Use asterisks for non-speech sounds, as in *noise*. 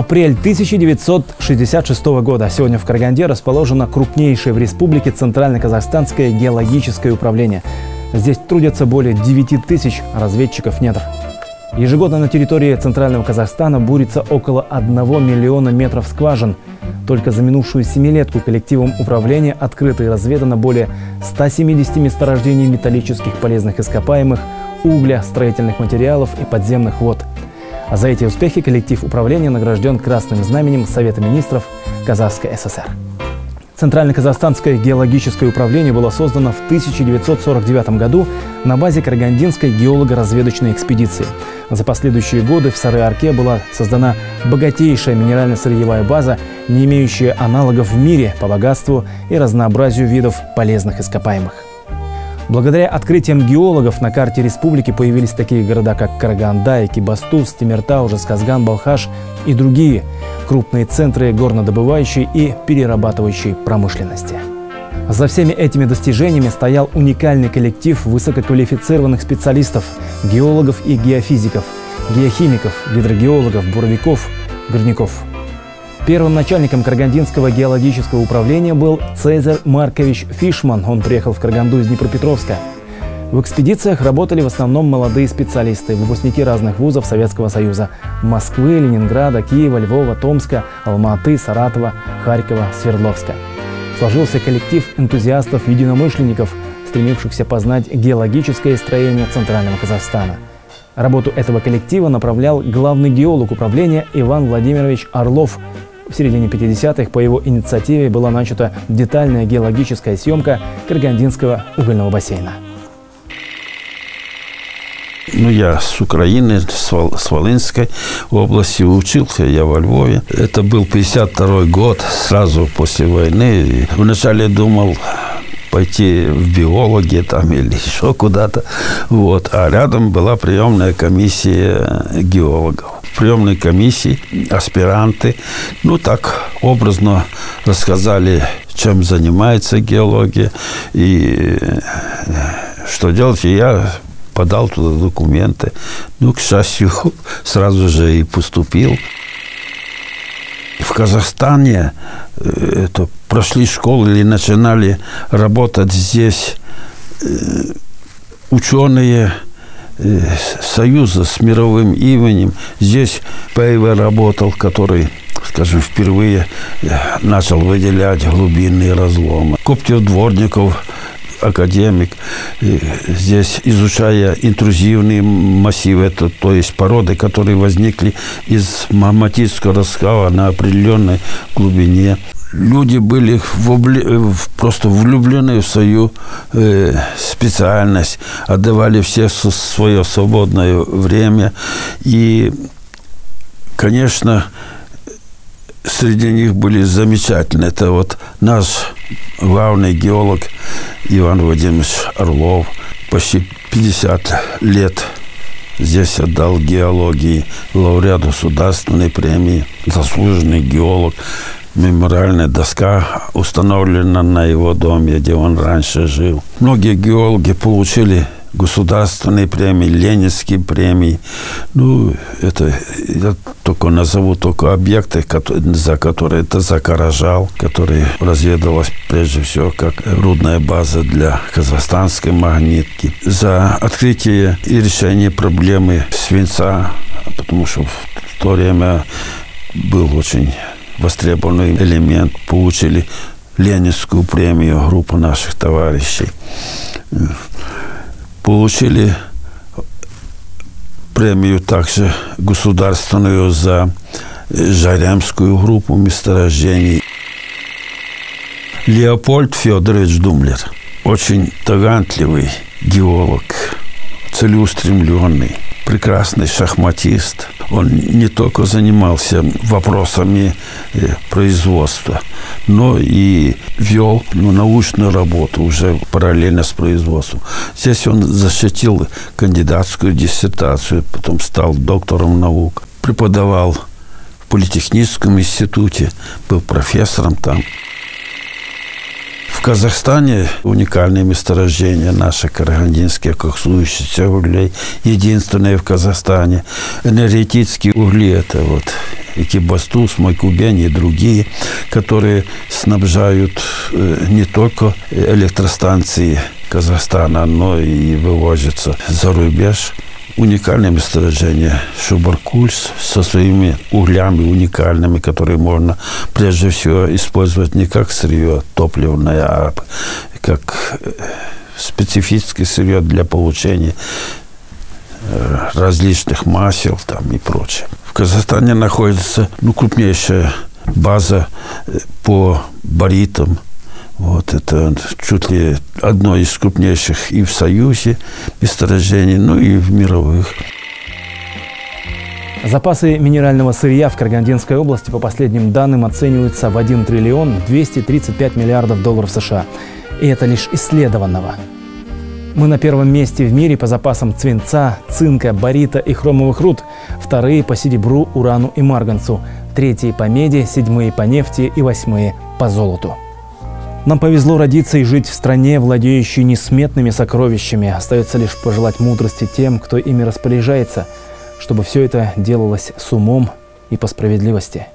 Апрель 1966 года. Сегодня в Караганде расположено крупнейшее в республике Центрально-Казахстанское геологическое управление. Здесь трудятся более 9 тысяч разведчиков недр. Ежегодно на территории Центрального Казахстана бурится около 1 миллиона метров скважин. Только за минувшую семилетку коллективом управления открыто и разведано более 170 месторождений металлических полезных ископаемых, угля, строительных материалов и подземных вод – а за эти успехи коллектив управления награжден Красным знаменем Совета министров Казахской ССР. Центрально-Казахстанское геологическое управление было создано в 1949 году на базе Карагандинской геолого-разведочной экспедиции. За последующие годы в Сары-Арке была создана богатейшая минерально-сырьевая база, не имеющая аналогов в мире по богатству и разнообразию видов полезных ископаемых. Благодаря открытиям геологов на карте республики появились такие города, как Караганда, Экибастуз, Тимиртау, Жесказган, Балхаш и другие крупные центры горнодобывающей и перерабатывающей промышленности. За всеми этими достижениями стоял уникальный коллектив высококвалифицированных специалистов, геологов и геофизиков, геохимиков, гидрогеологов, буровиков, горняков – Первым начальником Карагандинского геологического управления был Цезарь Маркович Фишман. Он приехал в Караганду из Днепропетровска. В экспедициях работали в основном молодые специалисты, выпускники разных вузов Советского Союза – Москвы, Ленинграда, Киева, Львова, Томска, Алматы, Саратова, Харькова, Свердловска. Сложился коллектив энтузиастов-единомышленников, стремившихся познать геологическое строение Центрального Казахстана. Работу этого коллектива направлял главный геолог управления Иван Владимирович Орлов – в середине 50-х по его инициативе была начата детальная геологическая съемка Каргандинского угольного бассейна. Ну, я с Украины, с, Вол, Волынской области, учился я во Львове. Это был 52 год, сразу после войны. Вначале думал пойти в биологи там или еще куда-то. Вот. А рядом была приемная комиссия геологов приемной комиссии, аспиранты, ну так образно рассказали, чем занимается геология и э, что делать. И я подал туда документы. Ну, к счастью, *laughs* сразу же и поступил. В Казахстане э, это прошли школы или начинали работать здесь э, ученые союза с мировым именем. Здесь Пейвер работал, который скажем, впервые э, начал выделять глубинные разломы. Коптев Дворников, академик, э, здесь изучая интрузивные массивы, это, то есть породы, которые возникли из магматического раскала на определенной глубине люди были вобли, просто влюблены в свою э, специальность, отдавали все свое свободное время. И, конечно, среди них были замечательные. Это вот наш главный геолог Иван Владимирович Орлов, почти 50 лет здесь отдал геологии, лауреат государственной премии, заслуженный геолог мемориальная доска установлена на его доме, где он раньше жил. Многие геологи получили государственные премии, ленинские премии. Ну, это я только назову только объекты, за которые это Закаражал, который разведывалась прежде всего как рудная база для казахстанской магнитки. За открытие и решение проблемы свинца, потому что в то время был очень востребованный элемент, получили Ленинскую премию группа наших товарищей. Получили премию также государственную за Жаремскую группу месторождений. Леопольд Федорович Думлер. Очень талантливый геолог, целеустремленный, прекрасный шахматист – он не только занимался вопросами э, производства, но и вел ну, научную работу уже параллельно с производством. Здесь он защитил кандидатскую диссертацию, потом стал доктором наук, преподавал в Политехническом институте, был профессором там. В Казахстане уникальное месторождение наше карагандинские коксующиеся углей. Единственное в Казахстане. Энергетические угли – это вот Экибастуз, Майкубень и другие, которые снабжают э, не только электростанции Казахстана, но и вывозятся за рубеж уникальное месторождение Шубаркульс со своими углями уникальными, которые можно прежде всего использовать не как сырье топливное, а как э, специфическое сырье для получения э, различных масел там и прочее. В Казахстане находится ну, крупнейшая база э, по баритам – вот это чуть ли одно из крупнейших и в Союзе месторождений, ну и в мировых. Запасы минерального сырья в Каргандинской области по последним данным оцениваются в 1 триллион 235 миллиардов долларов США. И это лишь исследованного. Мы на первом месте в мире по запасам цвинца, цинка, барита и хромовых руд. Вторые по серебру, урану и марганцу. Третьи по меди, седьмые по нефти и восьмые по золоту. Нам повезло родиться и жить в стране, владеющей несметными сокровищами. Остается лишь пожелать мудрости тем, кто ими распоряжается, чтобы все это делалось с умом и по справедливости.